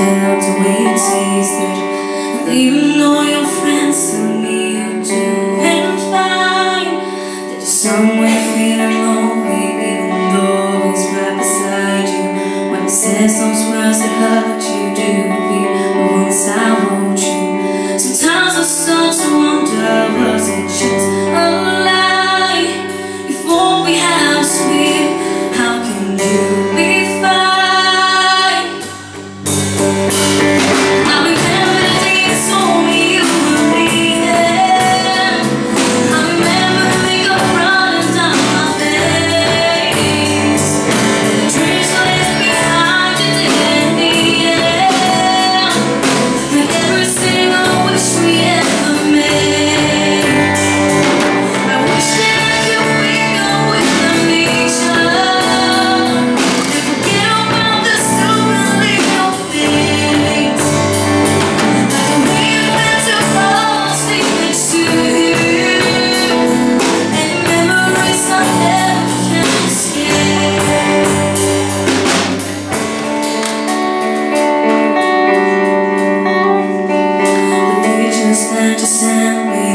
tell the way you taste it And even though your friends tell me you're doing fine. There's somewhere feeling lonely even though he's right beside you. When he says those words that hurt you Do you feel the ones I want? Pictures that you